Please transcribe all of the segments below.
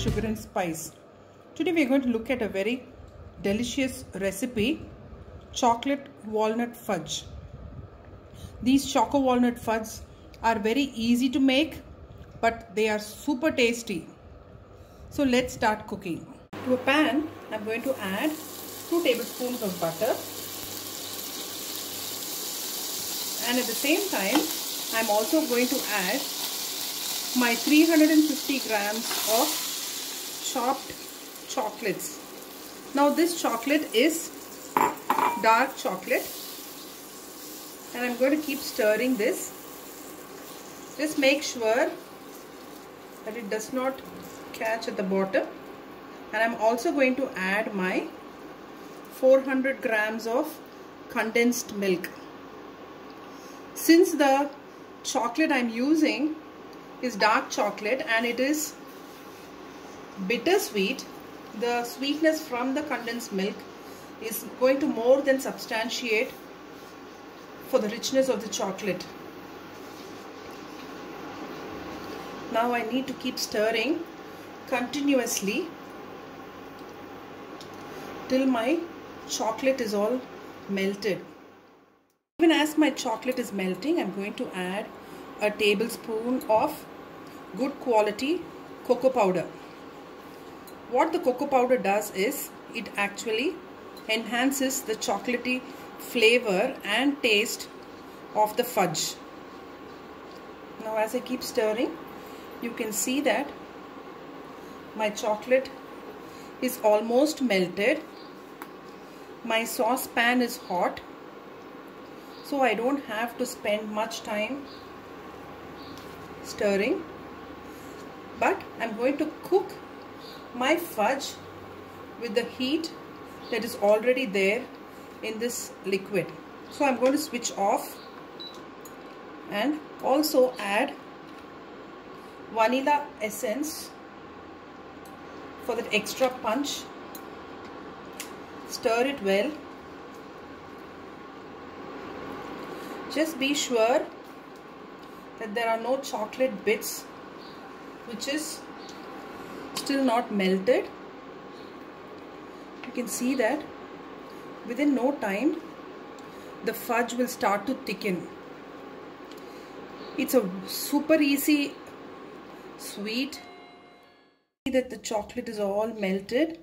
Sugar and Spice. Today we are going to look at a very delicious recipe, chocolate walnut fudge. These choco walnut fudge are very easy to make but they are super tasty. So let's start cooking. To a pan, I'm going to add 2 tablespoons of butter and at the same time I'm also going to add my 350 grams of chopped chocolates. Now this chocolate is dark chocolate and I'm going to keep stirring this. Just make sure that it does not catch at the bottom and I'm also going to add my 400 grams of condensed milk. Since the chocolate I'm using is dark chocolate and it is bittersweet the sweetness from the condensed milk is going to more than substantiate for the richness of the chocolate now I need to keep stirring continuously till my chocolate is all melted even as my chocolate is melting I'm going to add a tablespoon of good quality cocoa powder. What the cocoa powder does is it actually enhances the chocolatey flavor and taste of the fudge. Now as I keep stirring you can see that my chocolate is almost melted. My saucepan is hot so I don't have to spend much time stirring but I'm going to cook my fudge with the heat that is already there in this liquid. So I'm going to switch off and also add vanilla essence for that extra punch. Stir it well. Just be sure that there are no chocolate bits which is still not melted. You can see that. Within no time the fudge will start to thicken. It's a super easy sweet. See that the chocolate is all melted.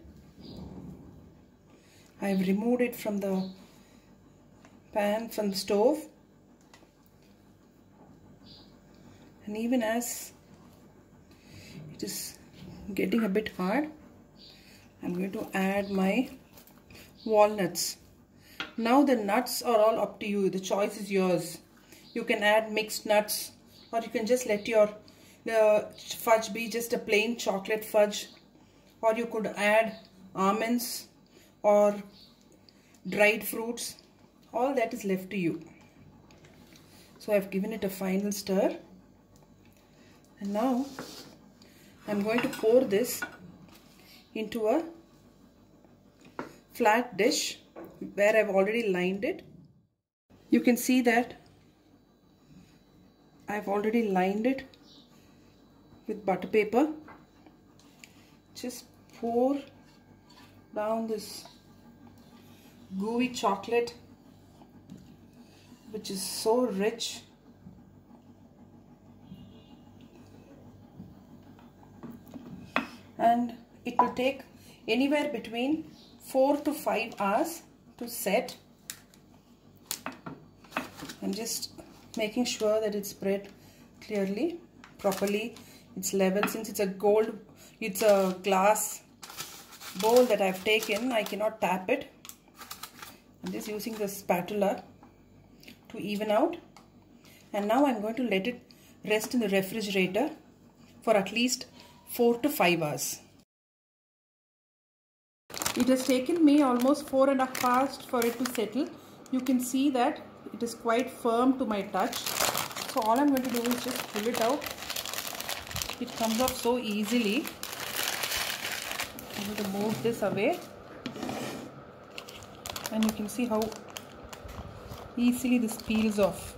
I've removed it from the pan from the stove. And even as it is getting a bit hard I'm going to add my walnuts. Now the nuts are all up to you. The choice is yours. You can add mixed nuts or you can just let your the fudge be just a plain chocolate fudge or you could add almonds or dried fruits. All that is left to you. So I've given it a final stir. And now I'm going to pour this into a flat dish where I've already lined it. You can see that I've already lined it with butter paper. Just pour down this gooey chocolate which is so rich and it will take anywhere between 4 to 5 hours to set. I'm just making sure that it's spread clearly properly. It's level. Since it's a gold it's a glass bowl that I've taken I cannot tap it. I'm just using the spatula to even out. And now I'm going to let it rest in the refrigerator for at least 4 to 5 hours. It has taken me almost 4 and a half hours for it to settle. You can see that it is quite firm to my touch. So all I'm going to do is just pull it out. It comes off so easily. I'm going to move this away. And you can see how easily this peels off.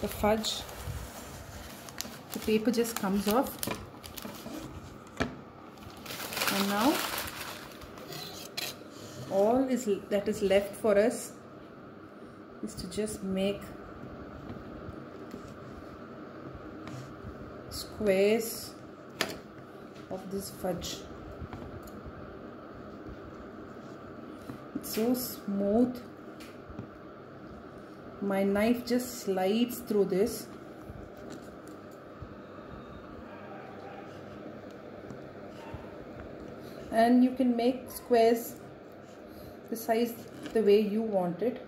The fudge. The paper just comes off. And now all is that is left for us is to just make squares of this fudge. It's so smooth my knife just slides through this. And you can make squares the size the way you want it.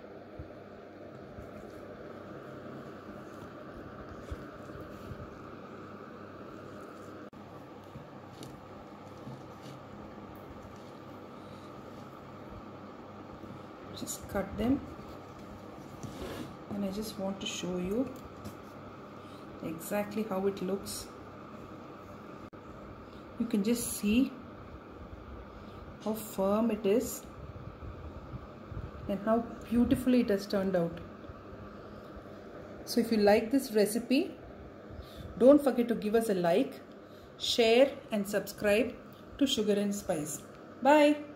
Just cut them and I just want to show you exactly how it looks. You can just see how firm it is and how beautifully it has turned out. So if you like this recipe don't forget to give us a like share and subscribe to sugar and spice. Bye